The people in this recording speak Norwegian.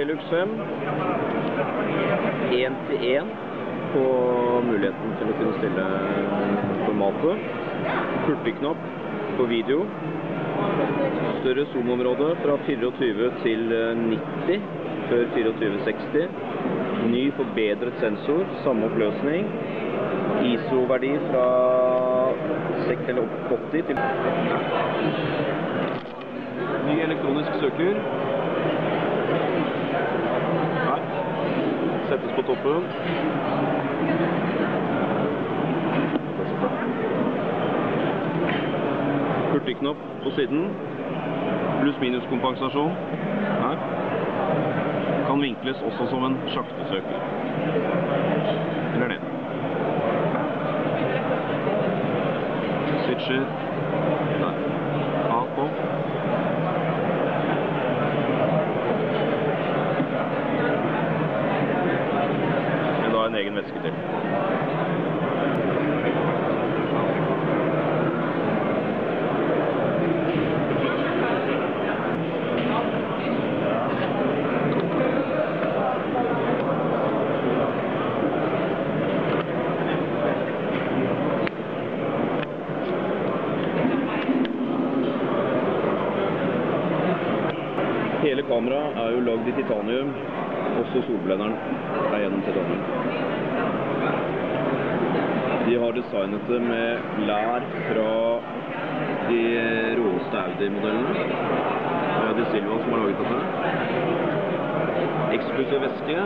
Velux 5. 1 til 1 på muligheten til å kunne stille formatet. Hurtigknapp på video. Større zoomområde fra 24 til 90 før 2460. Ny forbedret sensor, samme oppløsning. ISO-verdi fra 6 eller 80 til Ny elektronisk søker. Her. Settes på toppen. Hurtigknopp på siden. Pluss-minus-kompensasjon. Her. Kan vinkles også som en sjaktesøker. Eller ned. Switcher. Der. Av på. Egen væske til. Hele kameraet er jo lagd i titanium. Også solblenderen er gjennom titanium. De har designet det med lær fra de råeste Audi-modellene. Det er de Silva som har laget dette. Eksklusiv væske.